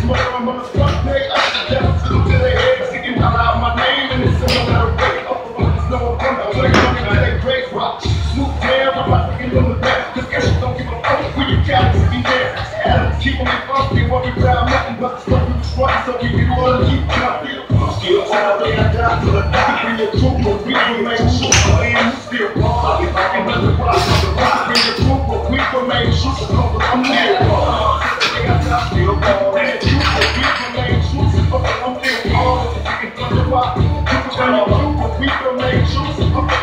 Tomorrow I'm on a fuck day. I should just to the head. Holla out my name and it's similar to way. Up above the snow, I'm gonna play to that great rock. Snoop down, I'm about to get on the back. Cause you don't give a fuck when you got to be there. Adam, keep on me funky, what we grab nothing but the stuff we was so we can all keep trying to feel. Still all day I die till I die. Bring your crew, turn on you, but we can make juice.